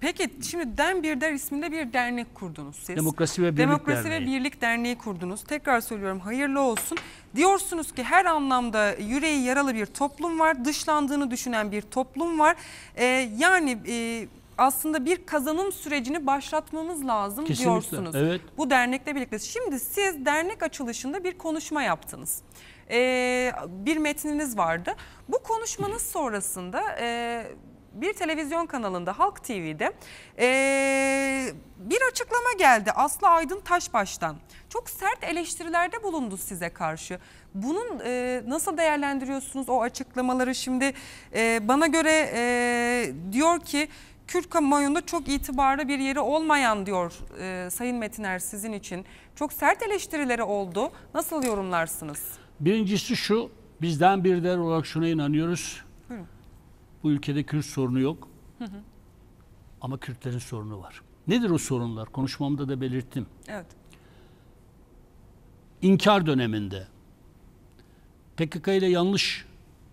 Peki şimdi Den Bir Der isminde bir dernek kurdunuz siz. Demokrasi ve Birlik Demokrasi Derneği. ve Birlik Derneği kurdunuz. Tekrar söylüyorum hayırlı olsun. Diyorsunuz ki her anlamda yüreği yaralı bir toplum var. Dışlandığını düşünen bir toplum var. Ee, yani e, aslında bir kazanım sürecini başlatmamız lazım Kesinlikle, diyorsunuz. evet. Bu dernekle birlikte. Şimdi siz dernek açılışında bir konuşma yaptınız. Ee, bir metniniz vardı. Bu konuşmanız sonrasında e, bir televizyon kanalında Halk TV'de bir açıklama geldi Aslı Aydın Taşbaş'tan. Çok sert eleştirilerde bulundu size karşı. Bunun nasıl değerlendiriyorsunuz o açıklamaları şimdi bana göre diyor ki Kürt kamuoyunda çok itibarlı bir yeri olmayan diyor e, Sayın Metiner sizin için. Çok sert eleştirileri oldu. Nasıl yorumlarsınız? Birincisi şu, bizden bir der olarak şuna inanıyoruz. Bu ülkede Kürt sorunu yok. Ama Kürtlerin sorunu var. Nedir o sorunlar? Konuşmamda da belirttim. Evet. İnkar döneminde PKK ile yanlış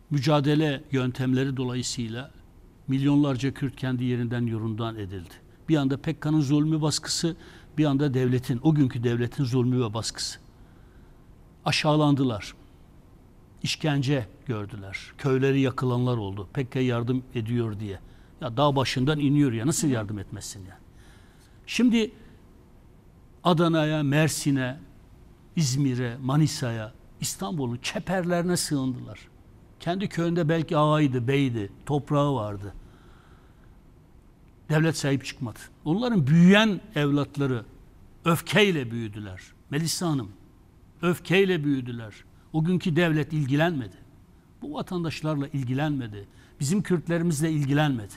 mücadele yöntemleri dolayısıyla milyonlarca Kürt kendi yerinden yurundan edildi. Bir anda PKK'nın zulmü baskısı, bir anda devletin, o günkü devletin zulmü ve baskısı. Aşağılandılar. İşkence gördüler. Köyleri yakılanlar oldu. PKK yardım ediyor diye. Ya dağ başından iniyor ya nasıl yardım etmesin yani. Şimdi Adana'ya, Mersin'e, İzmir'e, Manisa'ya, İstanbul'un çeperlerine sığındılar. Kendi köyünde belki ağaydı, beydi, toprağı vardı. Devlet sahip çıkmadı. Onların büyüyen evlatları öfkeyle büyüdüler. Melisa Hanım, öfkeyle büyüdüler. O günkü devlet ilgilenmedi. Bu vatandaşlarla ilgilenmedi. Bizim Kürtlerimizle ilgilenmedi.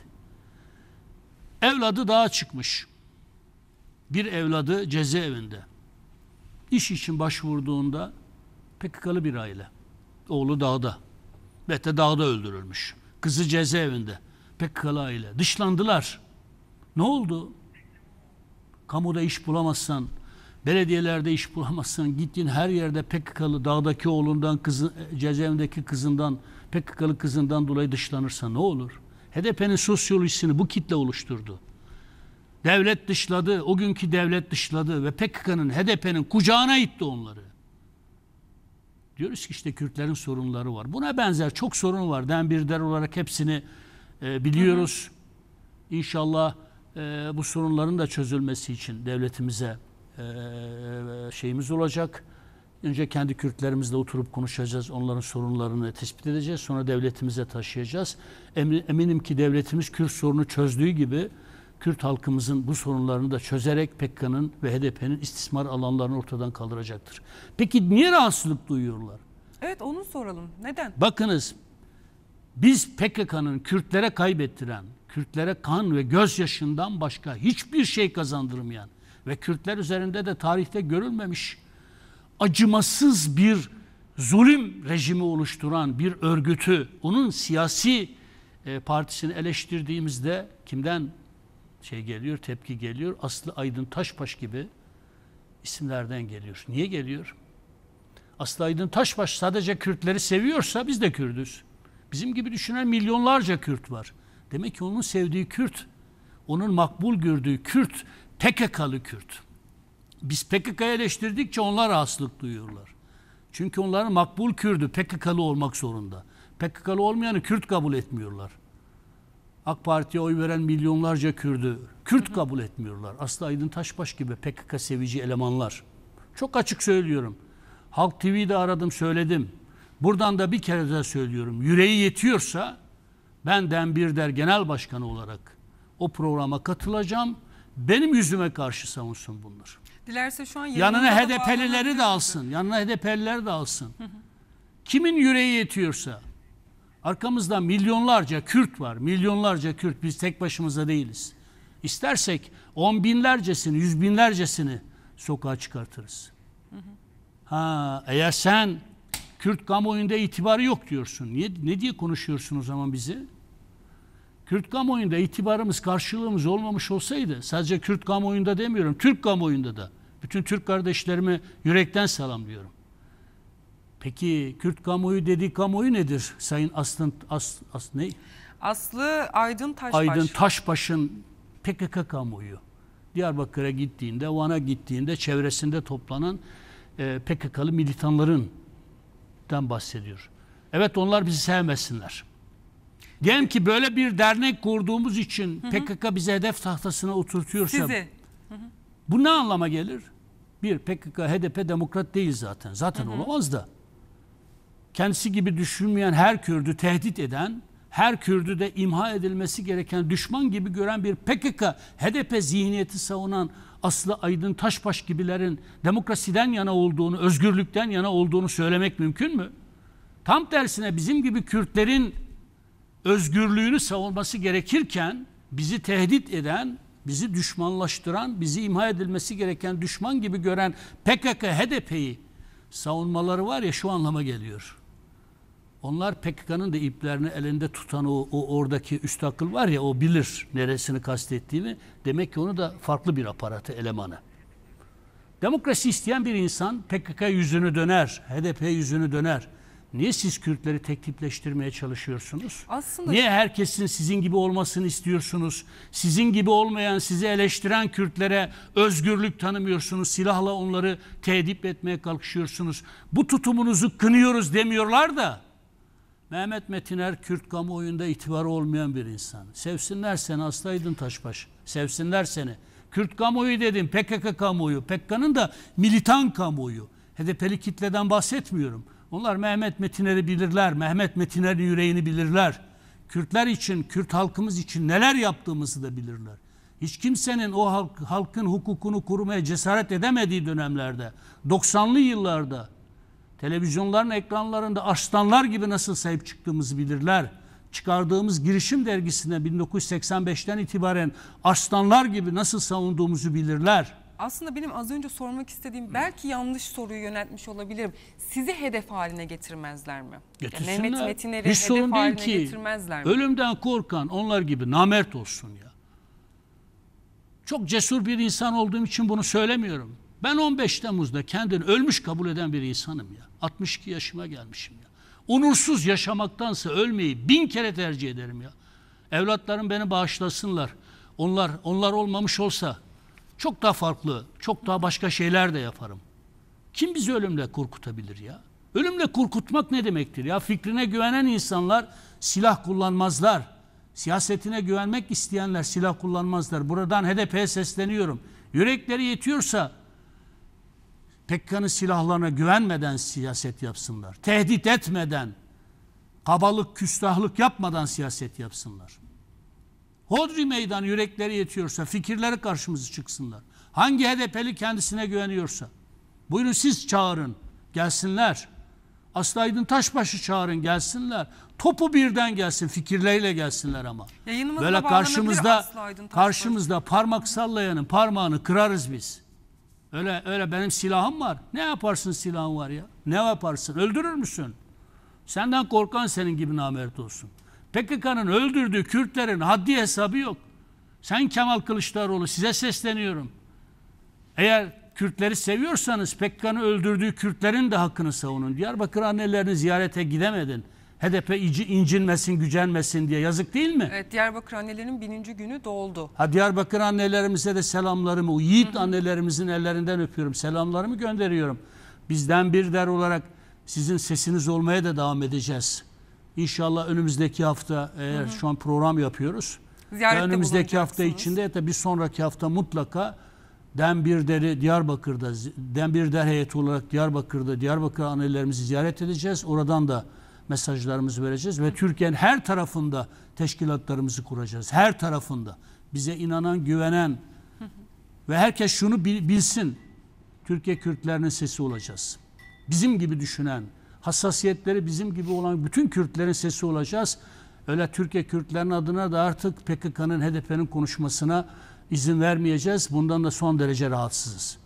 Evladı dağa çıkmış. Bir evladı cezaevinde. İş için başvurduğunda PKK'lı bir aile. Oğlu dağda. De dağda öldürülmüş. Kızı cezaevinde. PKK'lı aile. Dışlandılar. Ne oldu? Kamuda iş bulamazsan, belediyelerde iş bulamazsan, gittiğin her yerde PKK'lı dağdaki oğlundan, kızı, cezaevindeki kızından, PKK'lı kızından dolayı dışlanırsa ne olur? HDP'nin sosyolojisini bu kitle oluşturdu. Devlet dışladı, o günkü devlet dışladı ve PKK'nın, HDP'nin kucağına itti onları. Diyoruz ki işte Kürtlerin sorunları var. Buna benzer çok sorun var. Den bir der olarak hepsini e, biliyoruz. İnşallah e, bu sorunların da çözülmesi için devletimize e, şeyimiz olacak. Önce kendi Kürtlerimizle oturup konuşacağız. Onların sorunlarını tespit edeceğiz. Sonra devletimize taşıyacağız. Emin- Eminim ki devletimiz Kürt sorunu çözdüğü gibi Kürt halkımızın bu sorunlarını da çözerek PKK'nın ve HDP'nin istismar alanlarını ortadan kaldıracaktır. Peki niye rahatsızlık duyuyorlar? Evet onu soralım. Neden? Bakınız biz PKK'nın Kürtlere kaybettiren, Kürtlere kan ve gözyaşından başka hiçbir şey kazandırmayan ve Kürtler üzerinde de tarihte görülmemiş acımasız bir zulüm rejimi oluşturan bir örgütü, onun siyasi e, partisini eleştirdiğimizde kimden şey geliyor, tepki geliyor? Aslı Aydın Taşbaş gibi isimlerden geliyor. Niye geliyor? Aslı Aydın Taşbaş sadece Kürtleri seviyorsa biz de Kürdüz. Bizim gibi düşünen milyonlarca Kürt var. Demek ki onun sevdiği Kürt, onun makbul gördüğü Kürt, PKK'lı Kürt. Biz PKK'yı eleştirdikçe onlar rahatsızlık duyuyorlar. Çünkü onların makbul Kürdü PKK'lı olmak zorunda. PKK'lı olmayanı Kürt kabul etmiyorlar. AK Parti'ye oy veren milyonlarca Kürdü Kürt kabul etmiyorlar. Aslı Aydın Taşbaş gibi PKK sevici elemanlar. Çok açık söylüyorum. Halk TV'de aradım söyledim. Buradan da bir kere daha söylüyorum. Yüreği yetiyorsa benden bir der genel başkanı olarak o programa katılacağım. Benim yüzüme karşı savunsun bunlar. Dilerse şu an Yanına HDP'lileri de alsın. Yanına HDP'liler de alsın. Kimin yüreği yetiyorsa. Arkamızda milyonlarca Kürt var. Milyonlarca Kürt. Biz tek başımıza değiliz. İstersek on binlercesini, yüz binlercesini sokağa çıkartırız. Ha, eğer sen Kürt kamuoyunda itibarı yok diyorsun. Niye, ne diye konuşuyorsun o zaman bizi? Kürt kamuoyunda itibarımız, karşılığımız olmamış olsaydı, sadece Kürt kamuoyunda demiyorum, Türk kamuoyunda da, bütün Türk kardeşlerimi yürekten selamlıyorum. Peki Kürt kamuoyu dediği kamuoyu nedir? Sayın Aslı, As, As, ne? Aslı Aydın Taşbaş. Aydın Taşbaş'ın PKK kamuoyu. Diyarbakır'a gittiğinde, Van'a gittiğinde çevresinde toplanan e, PKK'lı militanların bahsediyor. Evet onlar bizi sevmesinler. Diyelim ki böyle bir dernek kurduğumuz için PKK bizi hedef tahtasına oturtuyorsa Sizi. bu ne anlama gelir? Bir, PKK, HDP demokrat değil zaten. Zaten olamaz da. Kendisi gibi düşünmeyen her Kürdü tehdit eden, her Kürdü de imha edilmesi gereken düşman gibi gören bir PKK, HDP zihniyeti savunan Aslı Aydın Taşbaş gibilerin demokrasiden yana olduğunu, özgürlükten yana olduğunu söylemek mümkün mü? Tam tersine bizim gibi Kürtlerin özgürlüğünü savunması gerekirken bizi tehdit eden, bizi düşmanlaştıran, bizi imha edilmesi gereken düşman gibi gören PKK, HDP'yi savunmaları var ya şu anlama geliyor. Onlar PKK'nın da iplerini elinde tutan o, o oradaki üst akıl var ya o bilir neresini kastettiğini. Demek ki onu da farklı bir aparatı elemanı. Demokrasi isteyen bir insan PKK yüzünü döner, HDP yüzünü döner. Niye siz Kürtleri tek tipleştirmeye çalışıyorsunuz? Aslında Niye herkesin sizin gibi olmasını istiyorsunuz? Sizin gibi olmayan, sizi eleştiren Kürtlere özgürlük tanımıyorsunuz. Silahla onları tehdit etmeye kalkışıyorsunuz. Bu tutumunuzu kınıyoruz demiyorlar da. Mehmet Metiner Kürt kamuoyunda itibarı olmayan bir insan. Sevsinler seni Aslı Taşbaş. Sevsinler seni. Kürt kamuoyu dedim PKK kamuoyu. PKK'nın da militan kamuoyu. HDP'li kitleden bahsetmiyorum. Onlar Mehmet Metiner'i bilirler. Mehmet Metiner'in yüreğini bilirler. Kürtler için, Kürt halkımız için neler yaptığımızı da bilirler. Hiç kimsenin o halk, halkın hukukunu kurmaya cesaret edemediği dönemlerde, 90'lı yıllarda televizyonların ekranlarında aslanlar gibi nasıl sahip çıktığımızı bilirler. Çıkardığımız girişim dergisine 1985'ten itibaren aslanlar gibi nasıl savunduğumuzu bilirler. Aslında benim az önce sormak istediğim belki yanlış soruyu yöneltmiş olabilirim. Sizi hedef haline getirmezler mi? Yani Getirsinler. Mehmet Metinleri Hiç hedef sorun haline ki. getirmezler mi? Ölümden korkan onlar gibi namert olsun ya. Çok cesur bir insan olduğum için bunu söylemiyorum. Ben 15 Temmuz'da kendini ölmüş kabul eden bir insanım ya. 62 yaşıma gelmişim ya. Onursuz yaşamaktansa ölmeyi bin kere tercih ederim ya. Evlatlarım beni bağışlasınlar. Onlar onlar olmamış olsa çok daha farklı, çok daha başka şeyler de yaparım. Kim bizi ölümle korkutabilir ya? Ölümle korkutmak ne demektir ya? Fikrine güvenen insanlar silah kullanmazlar. Siyasetine güvenmek isteyenler silah kullanmazlar. Buradan HDP'ye sesleniyorum. Yürekleri yetiyorsa PKK'nın silahlarına güvenmeden siyaset yapsınlar. Tehdit etmeden, kabalık, küstahlık yapmadan siyaset yapsınlar. Hodri meydan yürekleri yetiyorsa fikirleri karşımıza çıksınlar. Hangi HDP'li kendisine güveniyorsa. Buyurun siz çağırın. Gelsinler. Aslı Aydın Taşbaşı çağırın gelsinler. Topu birden gelsin fikirleriyle gelsinler ama. Yayınımıza Böyle karşımızda karşımızda parmak sallayanın parmağını kırarız biz. Öyle öyle benim silahım var. Ne yaparsın silahın var ya? Ne yaparsın? Öldürür müsün? Senden korkan senin gibi namert olsun. PKK'nın öldürdüğü Kürtlerin haddi hesabı yok. Sen Kemal Kılıçdaroğlu size sesleniyorum. Eğer Kürtleri seviyorsanız PKK'nın öldürdüğü Kürtlerin de hakkını savunun. Diyarbakır annelerini ziyarete gidemedin. HDP inci- incinmesin, gücenmesin diye yazık değil mi? Evet Diyarbakır annelerinin bininci günü doldu. Ha Diyarbakır annelerimize de selamlarımı, o yiğit annelerimizin ellerinden öpüyorum. Selamlarımı gönderiyorum. Bizden bir der olarak sizin sesiniz olmaya da devam edeceğiz. İnşallah önümüzdeki hafta eğer şu an program yapıyoruz. Ziyarette önümüzdeki hafta içinde ya da bir sonraki hafta mutlaka Denbirder'i Diyarbakır'da, Denbirder heyeti olarak Diyarbakır'da Diyarbakır annelerimizi ziyaret edeceğiz. Oradan da mesajlarımızı vereceğiz ve Türkiye'nin her tarafında teşkilatlarımızı kuracağız. Her tarafında. Bize inanan, güvenen ve herkes şunu bil- bilsin. Türkiye Kürtlerinin sesi olacağız. Bizim gibi düşünen, hassasiyetleri bizim gibi olan bütün Kürtlerin sesi olacağız. Öyle Türkiye Kürtlerinin adına da artık PKK'nın, HDP'nin konuşmasına izin vermeyeceğiz. Bundan da son derece rahatsızız.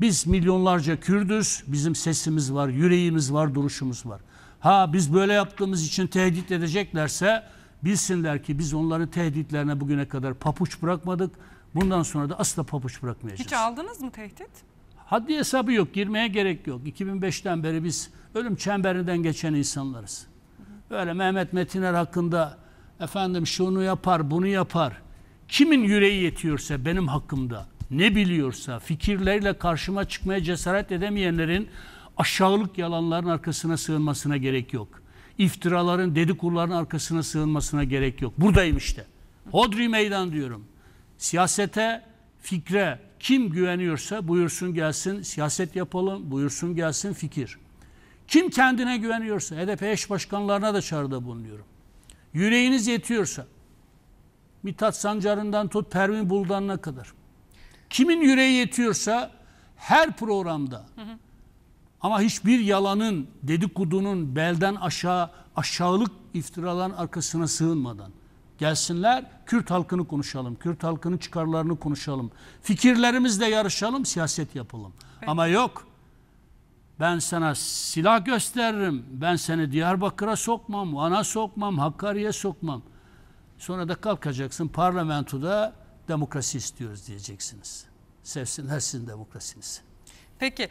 Biz milyonlarca Kürdüz, bizim sesimiz var, yüreğimiz var, duruşumuz var. Ha biz böyle yaptığımız için tehdit edeceklerse bilsinler ki biz onların tehditlerine bugüne kadar papuç bırakmadık. Bundan sonra da asla papuç bırakmayacağız. Hiç aldınız mı tehdit? Haddi hesabı yok, girmeye gerek yok. 2005'ten beri biz ölüm çemberinden geçen insanlarız. Böyle Mehmet Metiner hakkında efendim şunu yapar, bunu yapar. Kimin yüreği yetiyorsa benim hakkımda ne biliyorsa fikirleriyle karşıma çıkmaya cesaret edemeyenlerin aşağılık yalanların arkasına sığınmasına gerek yok. İftiraların, dedikoduların arkasına sığınmasına gerek yok. Buradayım işte. Hodri meydan diyorum. Siyasete, fikre kim güveniyorsa buyursun gelsin siyaset yapalım, buyursun gelsin fikir. Kim kendine güveniyorsa, HDP eş başkanlarına da çağrıda bulunuyorum. Yüreğiniz yetiyorsa, Mithat Sancar'ından tut Pervin Buldan'ına kadar. Kimin yüreği yetiyorsa her programda ama hiçbir yalanın, dedikodunun belden aşağı aşağılık iftiraların arkasına sığınmadan gelsinler Kürt halkını konuşalım. Kürt halkının çıkarlarını konuşalım. Fikirlerimizle yarışalım, siyaset yapalım. Ama yok. Ben sana silah gösteririm. Ben seni Diyarbakır'a sokmam, Van'a sokmam, Hakkari'ye sokmam. Sonra da kalkacaksın parlamentoda demokrasi istiyoruz diyeceksiniz. Sevsinler sizin demokrasinizi. Peki